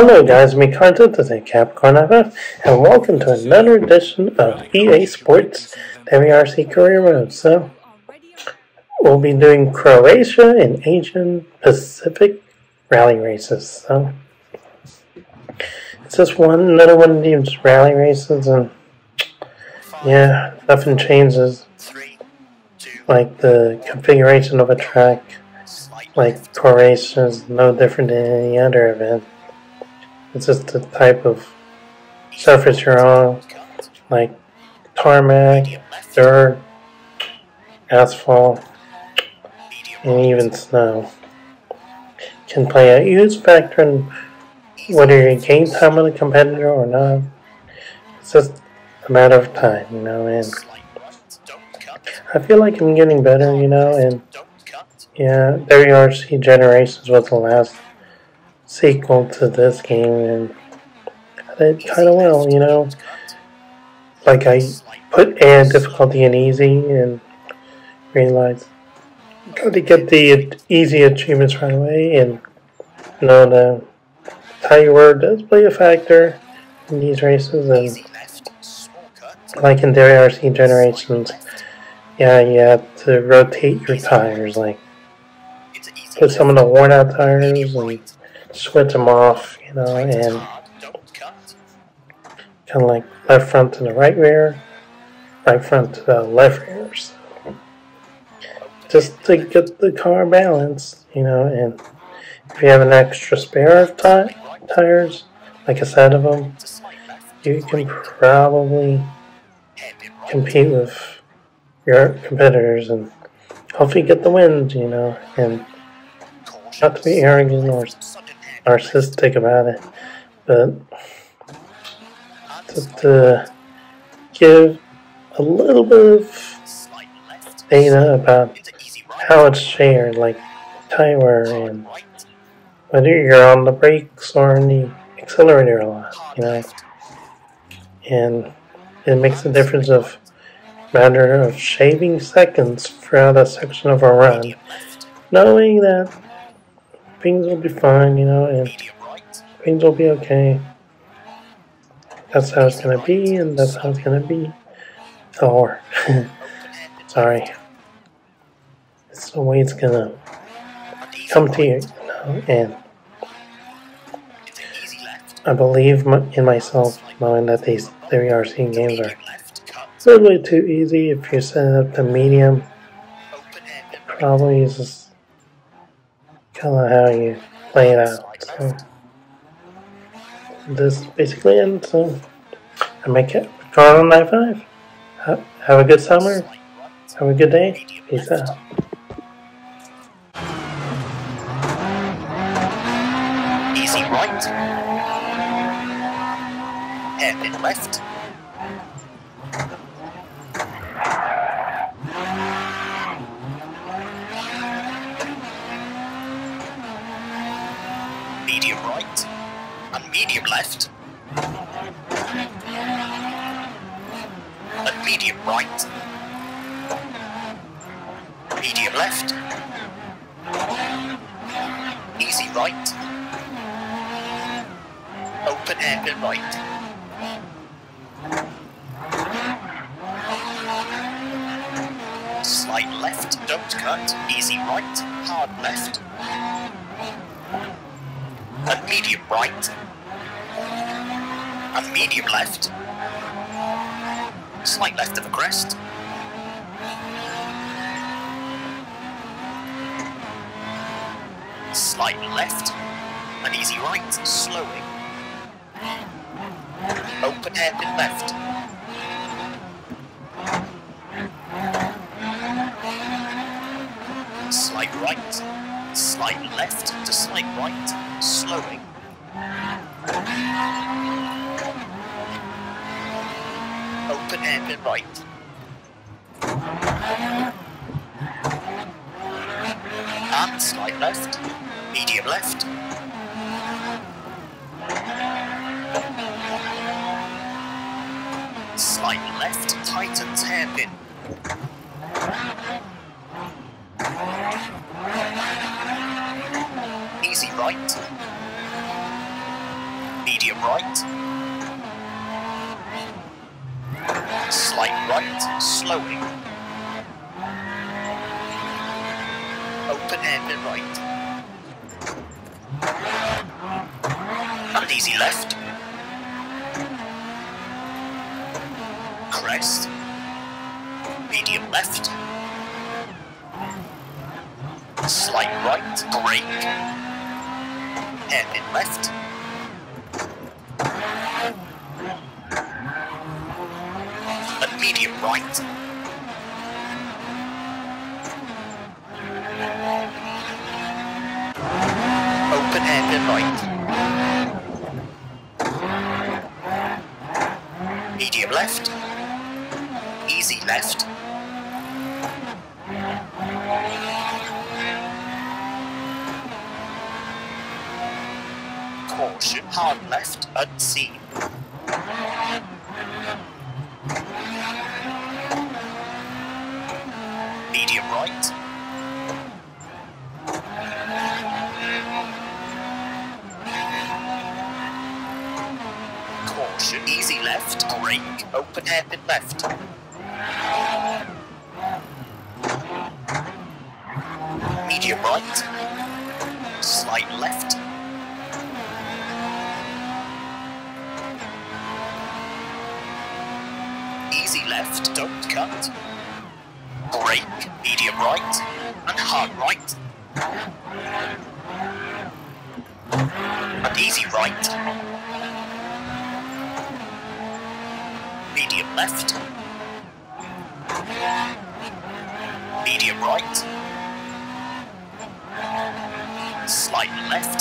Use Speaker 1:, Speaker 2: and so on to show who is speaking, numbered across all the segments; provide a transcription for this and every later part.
Speaker 1: Hello guys, me content today, Capricorn FF, and welcome to another edition of EA Sports WRC Career Mode. So, we'll be doing Croatia and Asian Pacific rally races. So, it's just one, another one of these rally races, and yeah, nothing changes. Like the configuration of a track, like Croatia is no different than any other event. It's just the type of surface you're on, like tarmac, dirt, asphalt, and even snow. Can play a huge factor in whether you gain time on a competitor or not. It's just a matter of time, you know, and I feel like I'm getting better, you know, and yeah, WRC Generations was the last sequel to this game, and I did kind of well, you know. Like I put add difficulty in easy and realized got to get the easy achievements right away, and you know the tire word does play a factor in these races, and like in WRC Generations, yeah, you have to rotate your tires, like put some of the worn out tires and switch them off, you know, and kind of like left front to the right rear, right front to the left rear. So just to get the car balanced, you know, and if you have an extra spare of ti- tires, like a set of them, you can probably compete with your competitors and hopefully get the wins, you know, and not to be arrogant or narcissistic about it, but to, to uh, give a little bit of data about how it's shared, like tire and whether you're on the brakes or on the accelerator a lot, you know. And it makes a difference of matter of shaving seconds throughout a section of a run, knowing that things will be fine, you know, and things will be okay. That's how it's gonna be, and that's how it's gonna be. Or, sorry, it's the way it's gonna come to you, you know, and I believe in myself knowing that these WRC games are a little bit too easy if you set up to medium. It probably is kind of how you play it out. So this basically ends. So I make it. Call on 95. Have a good summer. Have a good day. Peace out.
Speaker 2: Easy right. Hairpin left. Medium right. And medium left. And medium right. Medium left. Easy right. Open hairpin right. Slight left, don't cut. Easy right, hard left. Medium right. And medium left. Slight left of a crest. Slight left. And easy right, slowing. Open hairpin left. Slight right, slight left to slight right, slowing. Open hairpin right. And slight left, medium left. Slight left, tightens hairpin. Easy right. medium right, slight right, slowing, open hairpin right, and easy left, crest, medium left, slight right, brake, hairpin left, and medium right. Open hairpin right. Medium left. Easy left. Hard left, unseen. Medium right. Caution, easy left, brake, open hairpin left. Medium right, slight left. Easy left, don't cut. Brake, medium right, and hard right. And easy right. Medium left. Medium right. Slight left.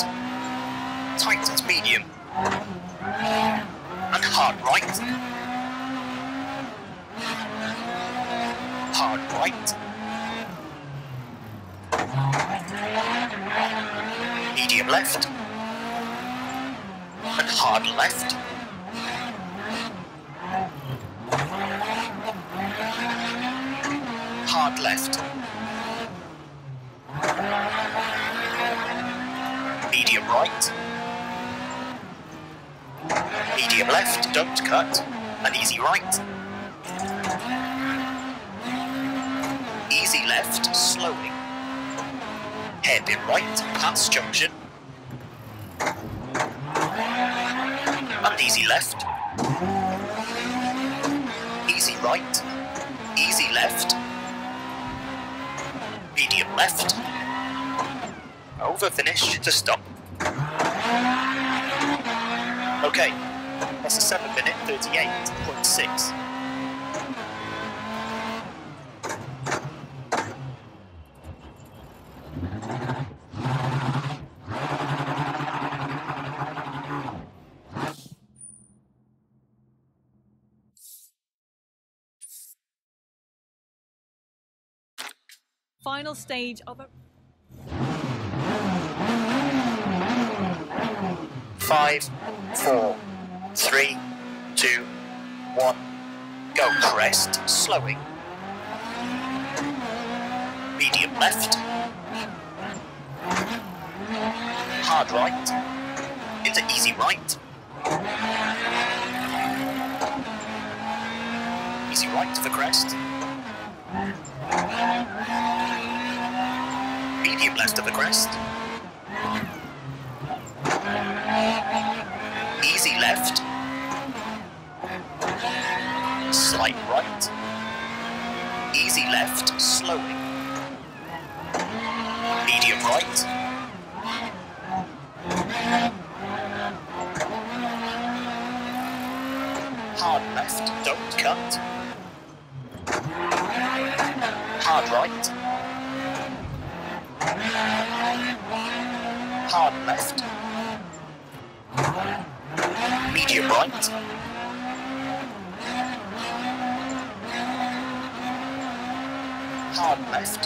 Speaker 2: Tightens medium. And hard right. Right. Medium left. And hard left. Hard left. Medium right. Medium left, don't cut. And easy right. Easy slowing. Hairpin right, past junction. And easy left. Easy right. Easy left. Medium left. Over finish to stop. Okay, that's a 7 minute 38.6.
Speaker 3: Final stage of a.
Speaker 2: Five, four, three, two, one. Go crest, slowing. Medium left. Hard right. Into easy right. Easy right to the crest. Medium left of the crest. Easy left. Slight right. Easy left, slowing. Medium right. Hard left, don't cut. Hard right. Hard left. Medium right. Hard left.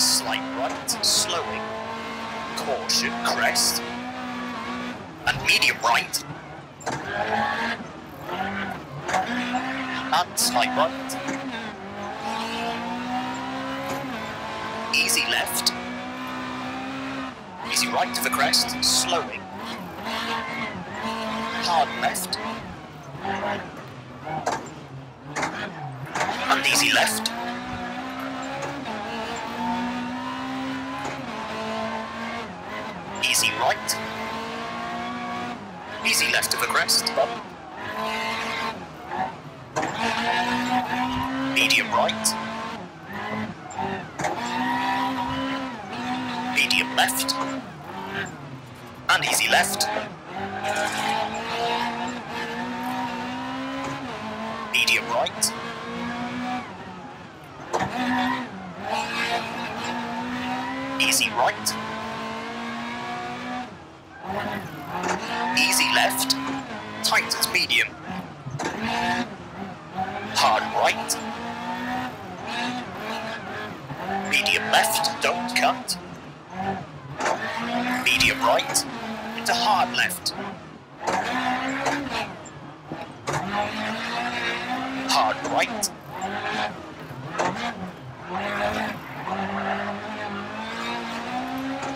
Speaker 2: Slight right, slowing. Caution, crest. And medium right. And slight right. easy left. Easy right to the crest, slowing. Hard left. Easy left. Easy right. Easy left to the crest. Medium right. Medium left. And easy left. Medium right. Easy right. Easy left. Tight as medium. Hard right. Medium left, don't cut. Medium right into hard left. Hard right.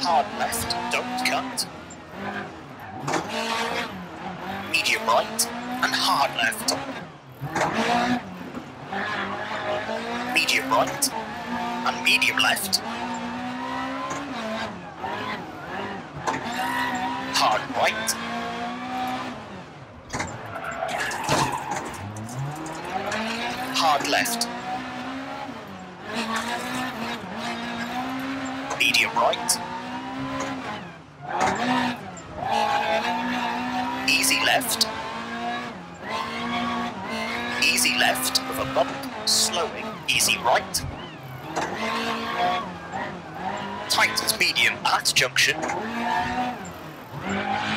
Speaker 2: Hard left, don't cut. Medium right and hard left. Medium right and medium left. Hard right. Hard left.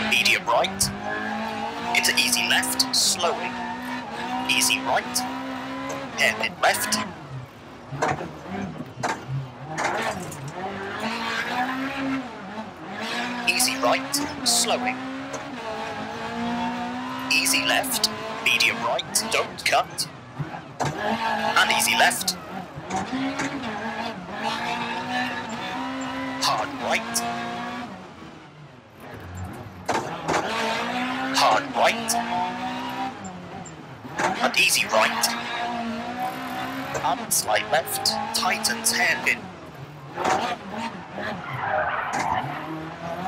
Speaker 2: Medium right. Into easy left, slowing. Easy right. Hairpin left. Easy right, slowing. Easy left, medium right, don't cut. And easy left. Hard right. Hard right. And easy right. And slight left, tightens hairpin.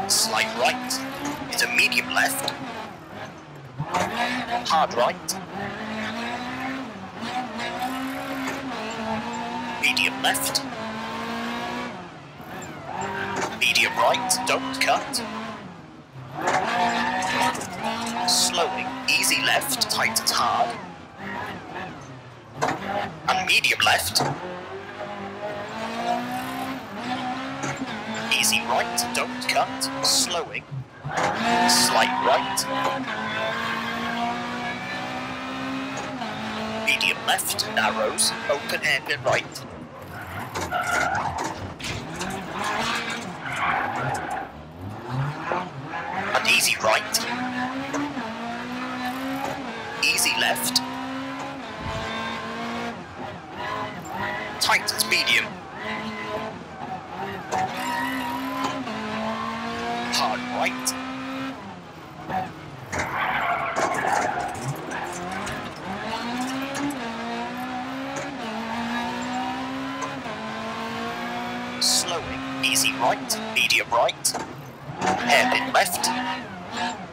Speaker 2: Slight right, into medium left. Hard right. Medium left. Medium right, don't cut. Easy left, tight and hard. And medium left. Easy right, don't cut. Slowing. Slight right. Medium left, narrows, open hairpin right. And easy right. Easy left. Tight as medium. Hard right. Slowing, easy right, medium right, hairpin left.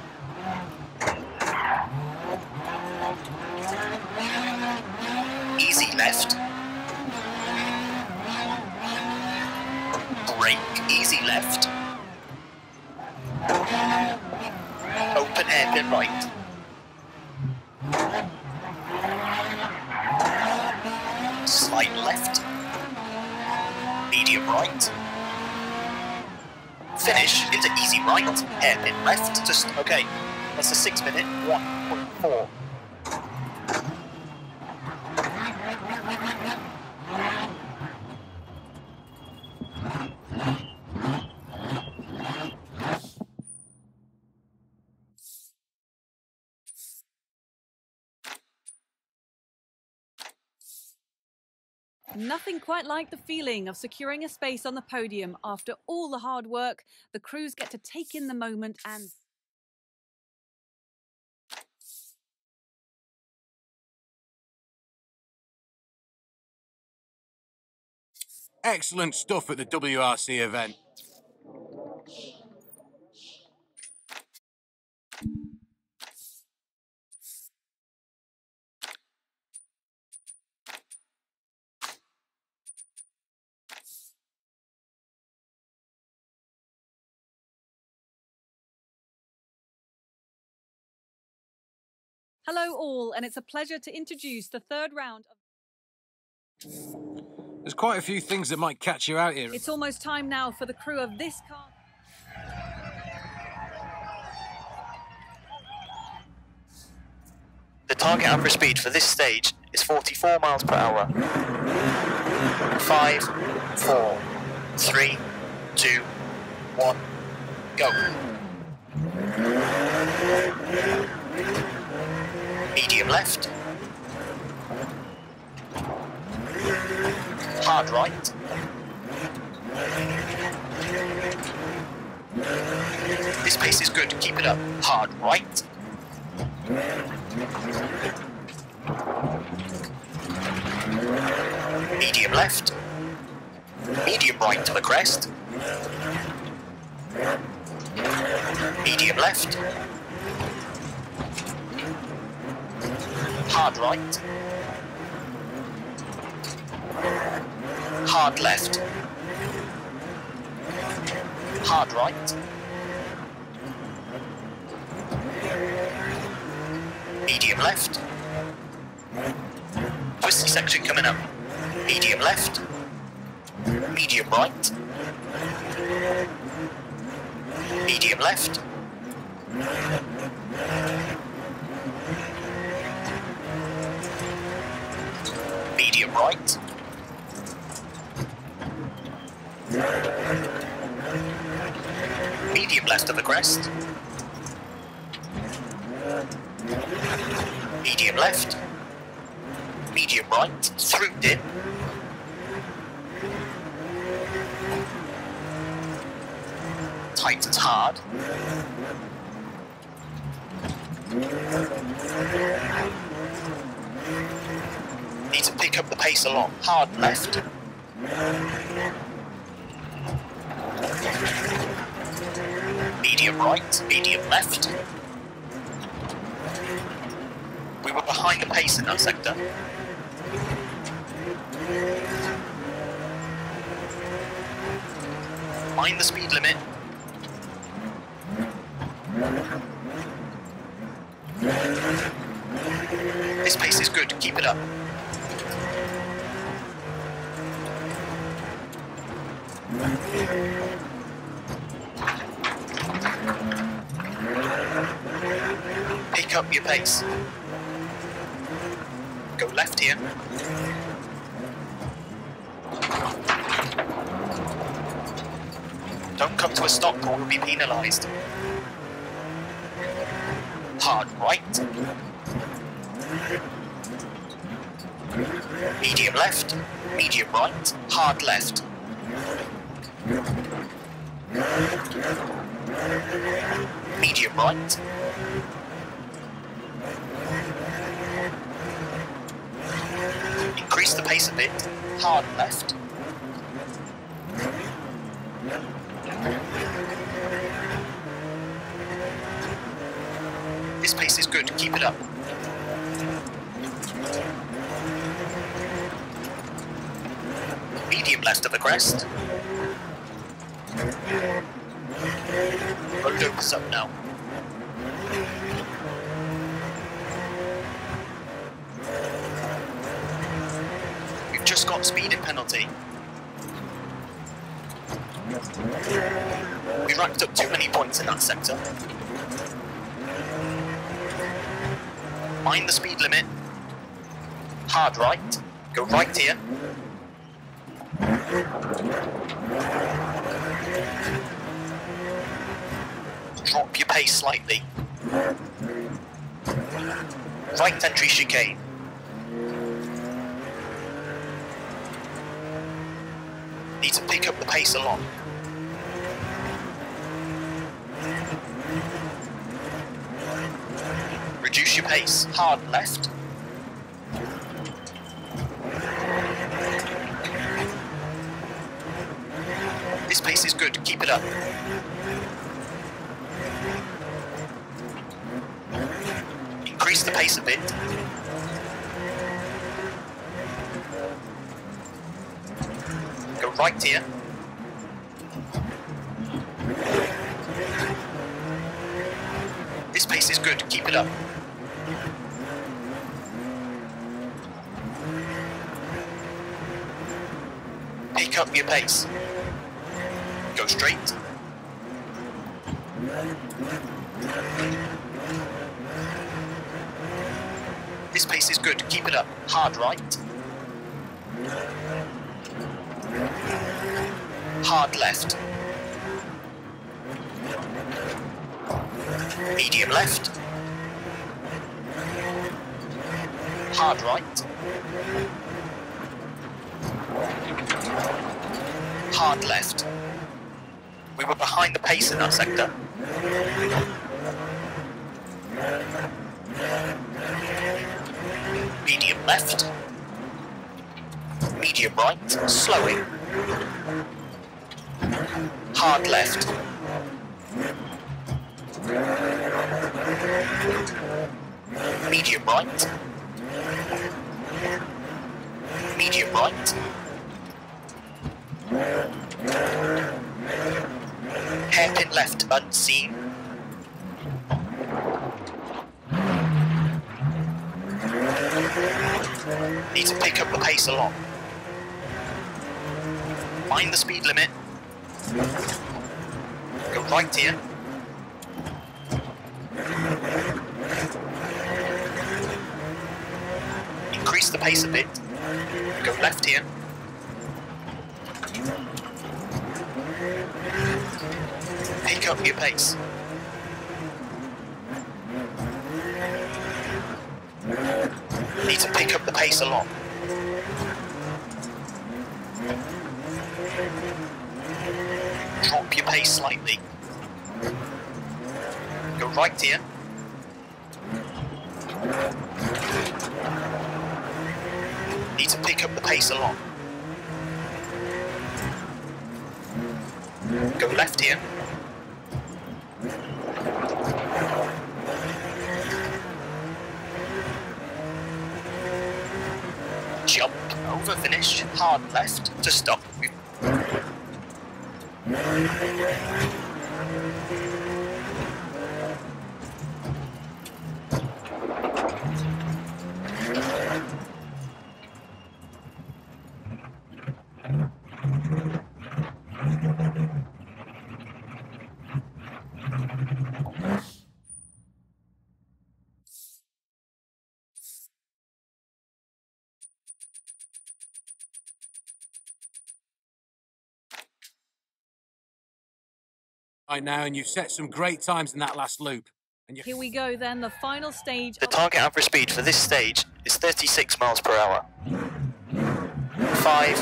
Speaker 2: easy left. Break, easy left. Open handed right. Slide left. Medium right. Finish into easy right, and left. Just okay. That's a six minute, 1.4.
Speaker 3: Nothing quite like the feeling of securing a space on the podium after all the hard work. The crews get to take in the moment and.
Speaker 4: Excellent stuff at the WRC event.
Speaker 3: Hello, all, and it's a pleasure to introduce the third round of.
Speaker 4: There's quite a few things that might catch you out here.
Speaker 3: It's almost time now for the crew of this car.
Speaker 2: The target average speed for this stage is 44 miles per hour. Five, four, three, two, one, go. Medium left. Hard right. This pace is good, keep it up. Hard right. Medium left. Medium right to the crest. Medium left. Hard right. Hard left. Hard right. Medium left. Twisty section coming up. Medium left. Medium right. Medium left. Right. Medium left of the crest. Medium left. Medium right. Through dip. Tightens hard. Need to pick up the pace a lot. Hard left. Medium right, medium left. We were behind the pace in that sector. Mind the speed limit. This pace is good, keep it up. Pick up your pace. Go left here. Don't come to a stop or you'll be penalised. Hard right. Medium left. Medium right. Hard left. Medium right. Increase the pace a bit. Hard left. This pace is good, keep it up. Medium left of the crest. Up now. We've just got speeding penalty. We racked up too many points in that sector. Mind the speed limit. Hard right. Go right here. Drop your pace slightly. Right entry chicane. Need to pick up the pace a lot. Reduce your pace. Hard left. This pace is good. Keep it up. Increase the pace a bit. Go right here. This pace is good. Keep it up. Pick up your pace. Go straight. This pace is good. Keep it up. Hard right. Hard left. Medium left. Hard right. Hard left. We were behind the pace in that sector. Medium left. Medium right. Slowing. Hard left. Medium right. Medium right. Hairpin left unseen. Need to pick up the pace a lot. Mind the speed limit. Go right here. Increase the pace a bit. Go left here. Pick up your pace. Need to pick up the pace a lot. Drop your pace slightly. Go right here. Need to pick up the pace a lot. Go left here. Jump over finish, hard left to stop.
Speaker 4: Right now, and you've set some great times in that last loop. And you
Speaker 3: Here we go then, the final stage.
Speaker 2: The target average speed for this stage is 36 miles per hour. Five,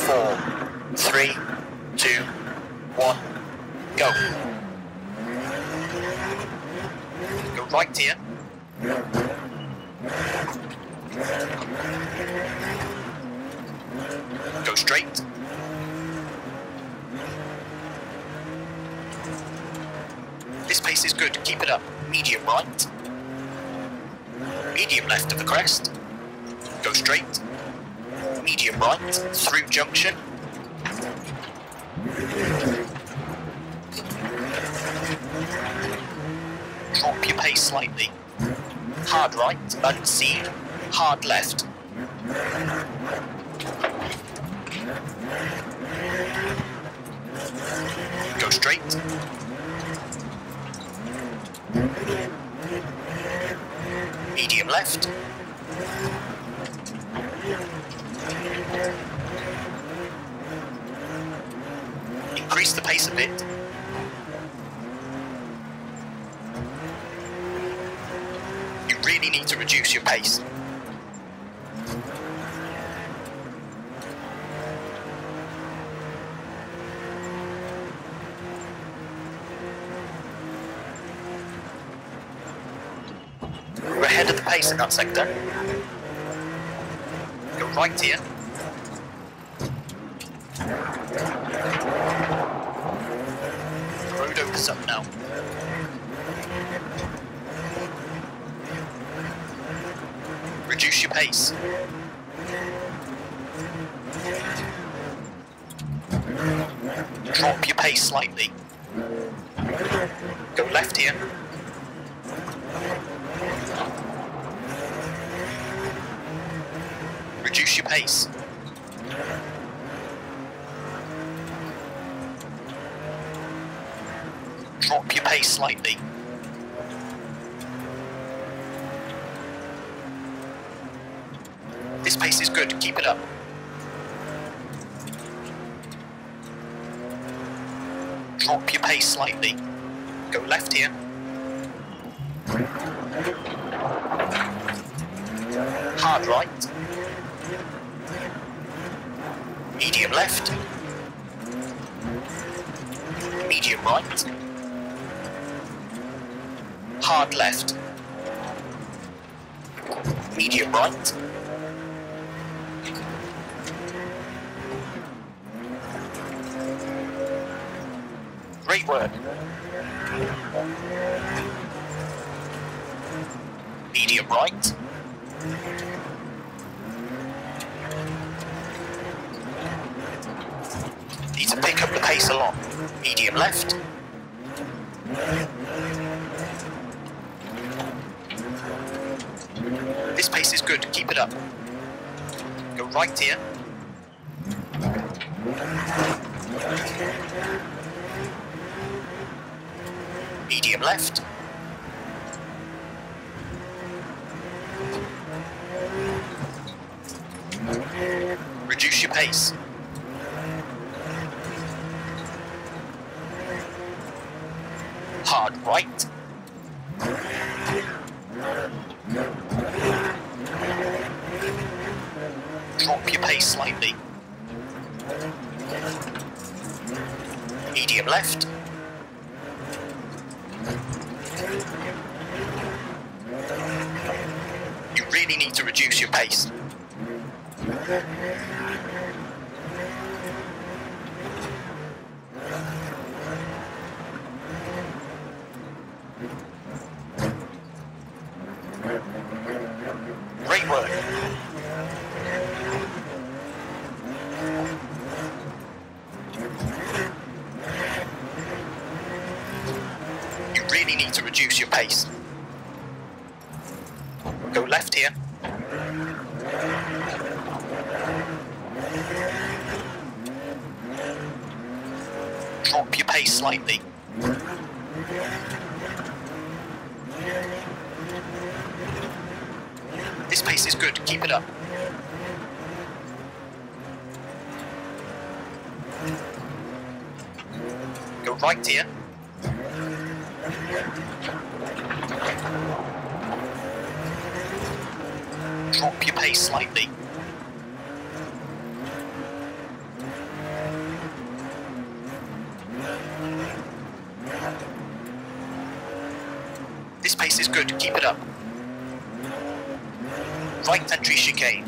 Speaker 2: four, three, two, one, go. Go right here. Go straight. This pace is good. Keep it up. Medium right. Medium left of the crest. Go straight. Medium right. Through junction. Drop your pace slightly. Hard right. Unseen. Hard left. Go straight. Medium left. Increase the pace a bit. You really need to reduce your pace. Pace in that sector. Go right here. The road opens up now. Reduce your pace. Drop your pace slightly. Go left here. Your pace. Drop your pace slightly. This pace is good, keep it up. Drop your pace slightly. Go left here. Hard right. Medium left. Medium right. Hard left. Medium right. Great work. Medium right. Need to pick up the pace a lot. Medium left. This pace is good, keep it up. Go right here. Medium left. Reduce your pace. Drop your pace slightly. Medium left. You really need to reduce your pace. Great work. You really need to reduce your pace. Go left here. Drop your pace slightly. This pace is good, keep it up. Go right here. Drop your pace slightly. This pace is good, keep it up. Right entry chicane.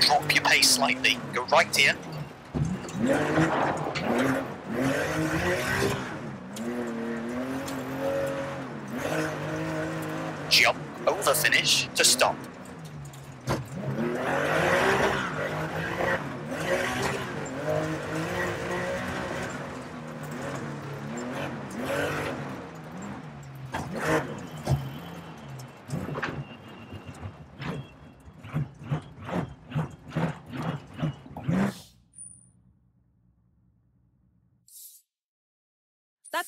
Speaker 2: Drop your pace slightly. Go right here. Jump over finish to stop.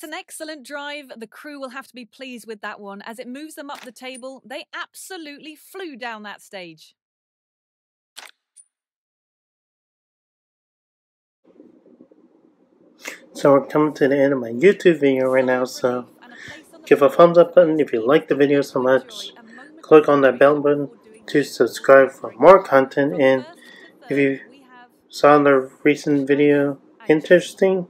Speaker 3: That's an excellent drive. The crew will have to be pleased with that one as it moves them up the table. They absolutely flew down that stage.
Speaker 1: So we're coming to the end of my YouTube video right now, so give a thumbs up button if you like the video so much. Click on that bell button to subscribe for more content and if you saw the recent video interesting,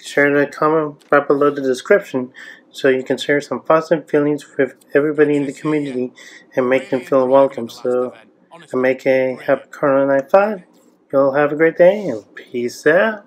Speaker 1: Be sure to comment right below the description so you can share some positive feelings with everybody in the community and make them feel welcome. So, I make a happy Corona Night 5. Y'all have a great day and peace out.